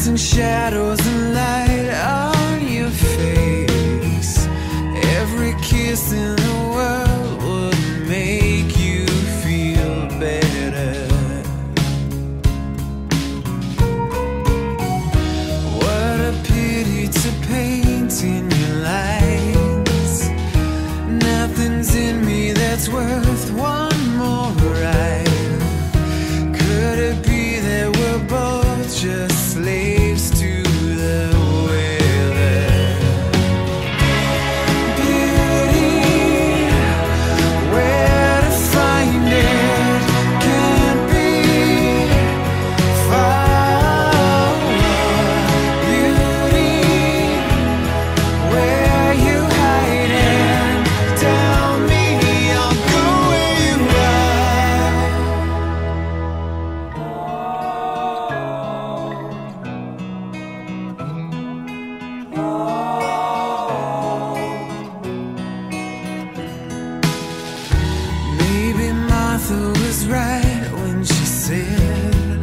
dancing shadows and light on your face. Every kiss in the world would make you feel better. What a pity to paint in your lines. Nothing's in me that's worth. Martha was right when she said,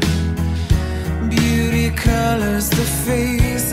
Beauty colors the face